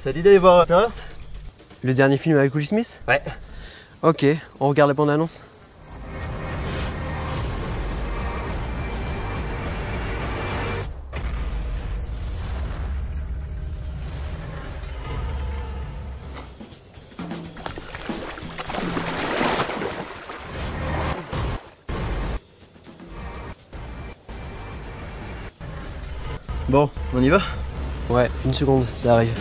Ça dit d'aller voir Le dernier film avec Will Smith Ouais. Ok, on regarde la bande-annonce. Bon, on y va? Ouais, une seconde, ça arrive.